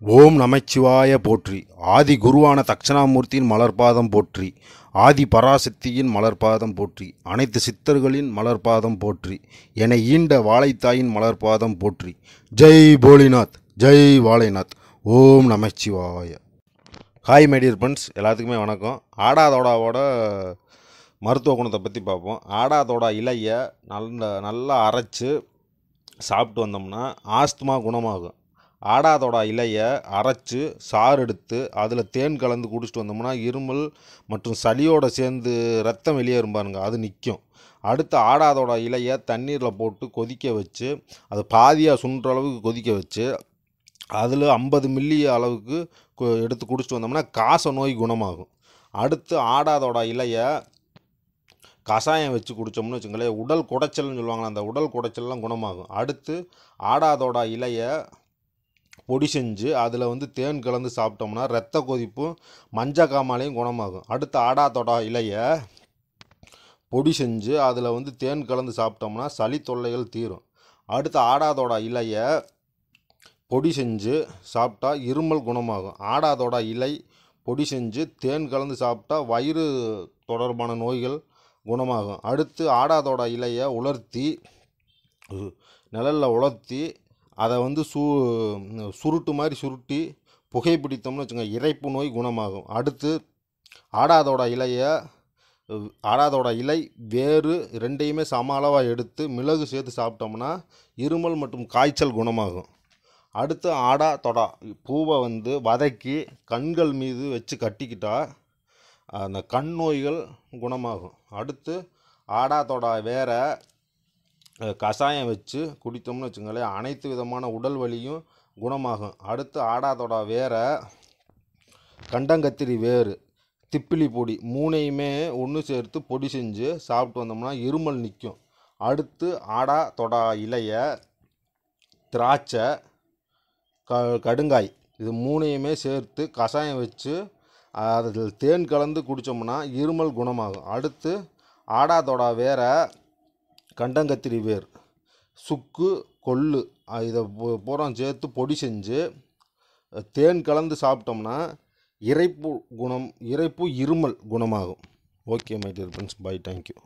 ஓம் நமச்சிவாய போற்றி. ஆதி குருவான தட்சணாமூர்த்தியின் மலர்பாதம் போற்றி. ஆதி பராசக்தியின் மலர்பாதம் போற்றி. அனைத்து சித்தர்களின் மலர்பாதம் போற்றி. என ஈண்ட வாழைத்தாயின் மலர்பாதம் போற்றி. ஜெய் போலிநாத் ஜெய் வாழைநாத். ஓம் நமச்சிவாய. ஹாய் மைடியர் ஃப்ரெண்ட்ஸ் எல்லாத்துக்குமே வணக்கம். ஆடாதோடாவோட மருத்துவ குணத்தை பற்றி பார்ப்போம். ஆடாதோடா இலையை நல்ல நல்லா அரைச்சு சாப்பிட்டு வந்தோம்னா ஆஸ்துமா குணமாகும். ஆடாதோடா இலையை அரைச்சு சாறு எடுத்து அதில் தேன் கலந்து குடிச்சிட்டு வந்தோம்னா இருமல் மற்றும் சளியோட சேர்ந்து ரத்தம் வெளியேறும் பாருங்க அது நிற்கும் அடுத்து ஆடாதோட இலையை தண்ணீரில் போட்டு கொதிக்க வச்சு அது பாதியாக சுன்ற அளவுக்கு கொதிக்க வச்சு அதில் ஐம்பது மில்லி அளவுக்கு எடுத்து குடிச்சிட்டு வந்தோம்னா காச நோய் குணமாகும். அடுத்து ஆடாதோட இலையை கஷாயம் வச்சு குடித்தோம்னு வச்சுங்களேன் உடல் குடைச்சல்னு சொல்லுவாங்களே அந்த உடல் குடைச்சல்லாம் குணமாகும். அடுத்து ஆடாதோட இலையை பொடி செஞ்சு அதில் வந்து தேன் கலந்து சாப்பிட்டோம்னா ரத்த கொதிப்பும் மஞ்சள் காமாலையும் குணமாகும். அடுத்து ஆடாதோட இலையை பொடி செஞ்சு அதில் வந்து தேன் கலந்து சாப்பிட்டோம்னா சளி தொல்லைகள் தீரும். அடுத்து ஆடாதோட இலையை பொடி செஞ்சு சாப்பிட்டா இருமல் குணமாகும். ஆடாதோட இலை பொடி செஞ்சு தேன் கலந்து சாப்பிட்டா வயிறு தொடர்பான நோய்கள் குணமாகும். அடுத்து ஆடாதோட இலையை உலர்த்தி நிழலில் உலர்த்தி அதை வந்து சு சுருட்டு மாதிரி சுருட்டி புகைப்பிடித்தோம்னு வச்சுங்க இறைப்பு நோய் குணமாகும். அடுத்து ஆடாதோட இலையை ஆடாதோட இலை வேறு ரெண்டையுமே சம அளவாக எடுத்து மிளகு சேர்த்து சாப்பிட்டோம்னா இருமல் மற்றும் காய்ச்சல் குணமாகும். அடுத்து ஆடா தொடா. பூவை வந்து வதக்கி கண்கள் மீது வச்சு கட்டிக்கிட்டால் அந்த கண் நோய்கள் குணமாகும். அடுத்து ஆடா தொடா வேற கஷாயம் வச்சு குடித்தோம்னு வச்சுங்களேன் அனைத்து விதமான உடல் வலியும் குணமாகும். அடுத்து ஆடாதோட வேற கண்டங்கத்திரி வேறு திப்பிலி பொடி மூணையுமே ஒன்று சேர்த்து பொடி செஞ்சு சாப்பிட்டு வந்தோம்னா இருமல் நிற்கும் அடுத்து ஆடா தொடா இலைய திராட்சை க கடுங்காய் இது மூணையுமே சேர்த்து கஷாயம் வச்சு அதில் தேன் கலந்து குடித்தோம்னா இருமல் குணமாகும். அடுத்து ஆடாதோடா வேற கண்டங்கத்திரி வேர். சுக்கு கொள்ளு இதை பூரா சேர்த்து பொடி செஞ்சு தேன் கலந்து சாப்பிட்டோம்னா இறைப்பு குணம் இறைப்பு இருமல் குணமாகும். Okay my dear friends bye thank you